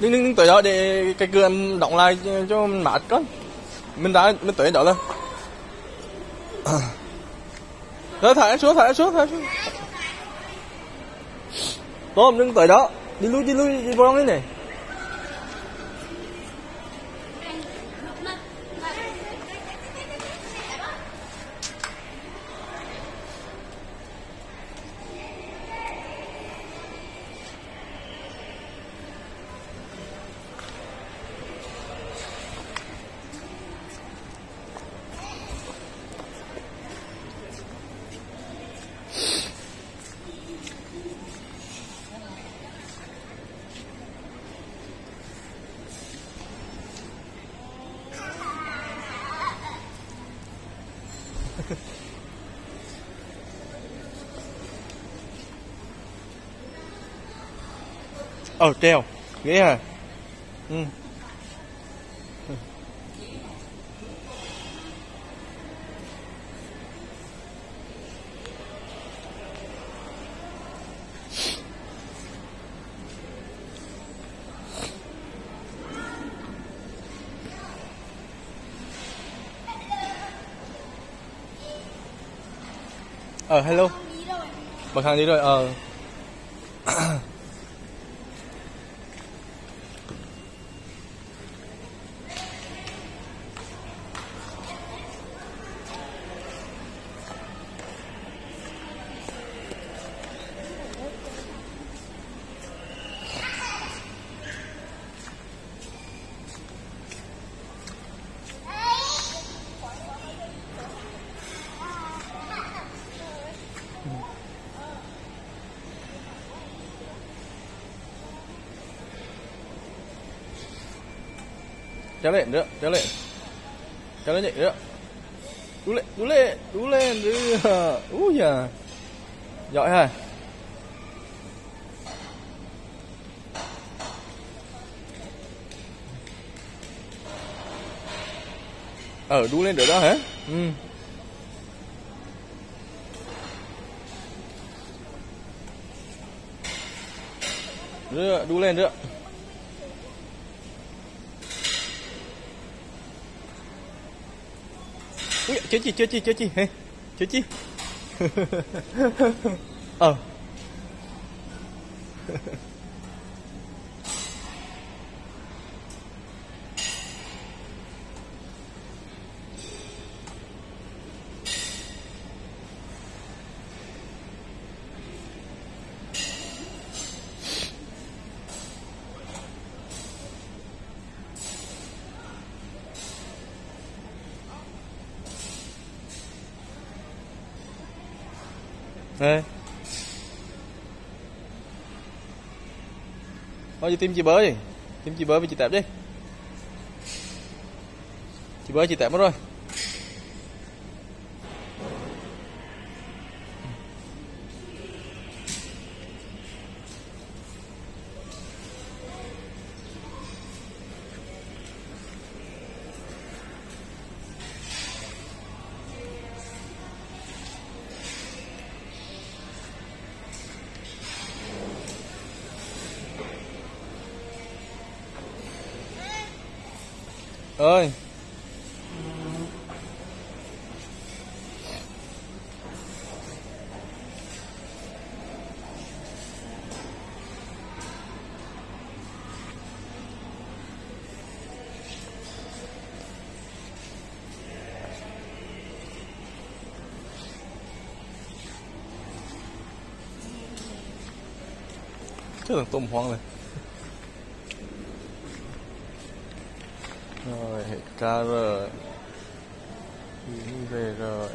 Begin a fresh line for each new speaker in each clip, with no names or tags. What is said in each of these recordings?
đừng đừng, tới đó để cái cửa em đóng lại cho, mát con mình đã mình tới đó lên. Rồi thả xuống thả xuống thả xuống. Tôm đừng tới đó. Đi lui đi lui đi vào đây này. Ờ treo. Ghế à ừ. Ờ hello. Bậc hàng đi rồi ờ kéo lên nữa kéo lên. Kéo lên nhảy nữa đú lên đú lên đú lên đú úi già giỏi ha. Ờ đu lên được đó hả? Ừ. Nữa đu lên nữa Ui, chết chi chết chi chết chi hê chết chi. Ờ. Nè Thôi đi tìm chị bơi Tìm chị bớ với chị tẹp đi. Chị bớ chị tẹp mất rồi. Ơi. Chắc là tôm hoang này. Rồi hết ca rồi. Đi về rồi.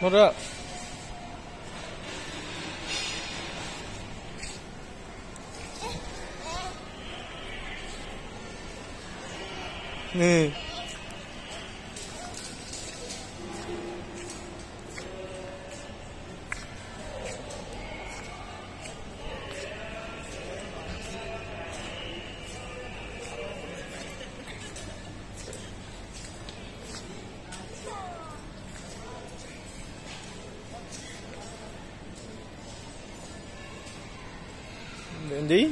Một rồi. Nè. Đến đi.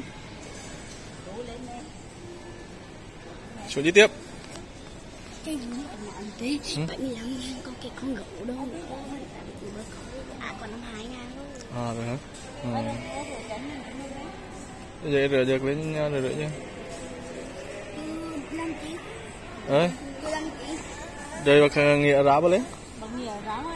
Xuống đi tiếp.
cái gì mà tí hắn có cái con đâu nữa à còn năm hai ngàn
À rồi hả? Ừ. Vậy rửa được với nhau rồi rửa nha.
ký
Ơi, đây bác nghĩa ra bớt lên.
bằng đó nữa